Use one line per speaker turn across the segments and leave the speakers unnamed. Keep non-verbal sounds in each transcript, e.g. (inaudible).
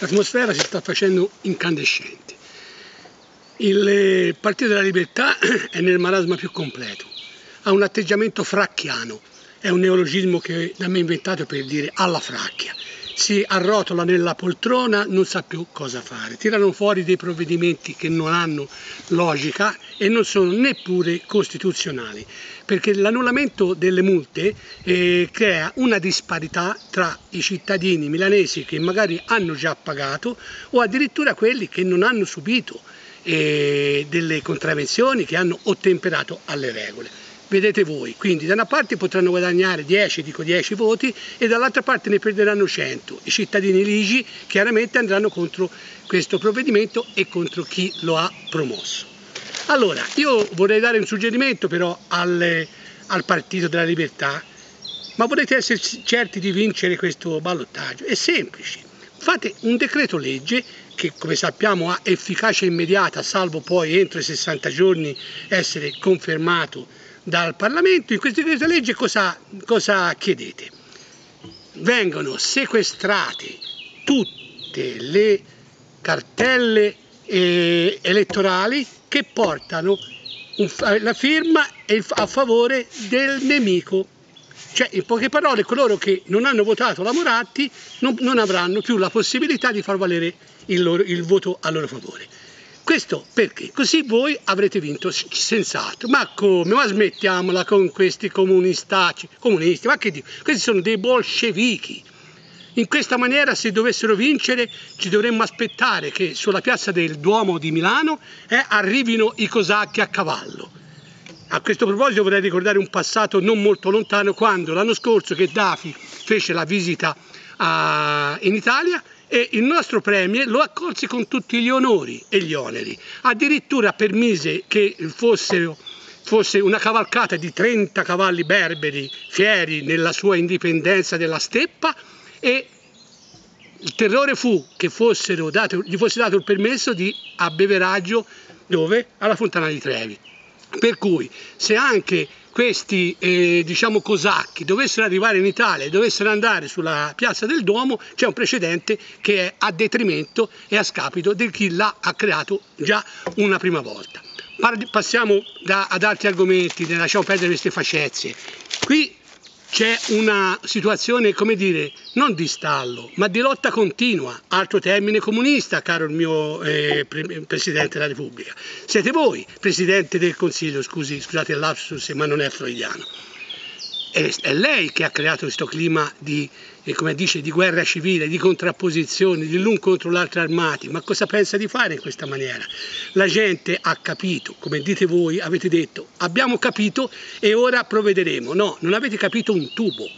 l'atmosfera si sta facendo incandescente. Il eh, Partito della Libertà (clears throat) è nel marasma più completo, ha un atteggiamento fracchiano, è un neologismo che da me inventato per dire alla fracchia si arrotola nella poltrona, non sa più cosa fare. Tirano fuori dei provvedimenti che non hanno logica e non sono neppure costituzionali, perché l'annullamento delle multe eh, crea una disparità tra i cittadini milanesi che magari hanno già pagato o addirittura quelli che non hanno subito eh, delle contravvenzioni, che hanno ottemperato alle regole vedete voi. Quindi da una parte potranno guadagnare 10, dico 10 voti e dall'altra parte ne perderanno 100. I cittadini ligi chiaramente andranno contro questo provvedimento e contro chi lo ha promosso. Allora, io vorrei dare un suggerimento però al, al Partito della Libertà, ma volete essere certi di vincere questo ballottaggio? È semplice, fate un decreto legge che come sappiamo ha efficacia immediata, salvo poi entro i 60 giorni essere confermato dal Parlamento, in questo decreto legge cosa, cosa chiedete? Vengono sequestrate tutte le cartelle eh, elettorali che portano un, la firma a favore del nemico. Cioè, in poche parole, coloro che non hanno votato la Moratti non, non avranno più la possibilità di far valere il, loro, il voto a loro favore. Questo perché? Così voi avrete vinto senz'altro. Ma come? Ma smettiamola con questi comunistacci, comunisti, ma che dico? Questi sono dei bolscevichi. In questa maniera se dovessero vincere ci dovremmo aspettare che sulla piazza del Duomo di Milano eh, arrivino i cosacchi a cavallo. A questo proposito vorrei ricordare un passato non molto lontano quando l'anno scorso Gheddafi fece la visita a, in Italia e il nostro premier lo accolse con tutti gli onori e gli oneri. Addirittura permise che fossero fosse una cavalcata di 30 cavalli berberi fieri nella sua indipendenza della steppa e il terrore fu che dato, gli fosse dato il permesso di abbeveraggio dove? Alla Fontana di Trevi. Per cui se anche questi eh, diciamo cosacchi dovessero arrivare in Italia e dovessero andare sulla piazza del Duomo, c'è un precedente che è a detrimento e a scapito di chi l'ha creato già una prima volta. Passiamo da, ad altri argomenti, lasciamo perdere queste facezie. Qui c'è una situazione, come dire, non di stallo, ma di lotta continua, altro termine comunista, caro il mio eh, pre Presidente della Repubblica. Siete voi, Presidente del Consiglio, scusi, scusate il lapsus, ma non è freudiano. È, lei che ha creato questo clima di, eh, dice, di guerra civile, di contrapposizioni, di l'un contro l'altro armati. Ma cosa pensa di fare in questa maniera? La gente ha capito, come dite voi, avete detto, abbiamo capito e ora provvederemo. No, non avete capito un tubo.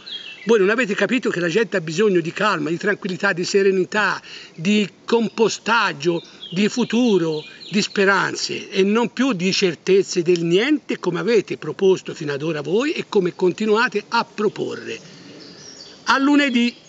Voi non avete capito che la gente ha bisogno di calma, di tranquillità, di serenità, di compostaggio, di futuro, di speranze e non più di certezze del niente come avete proposto fino ad ora voi e come continuate a proporre. A lunedì!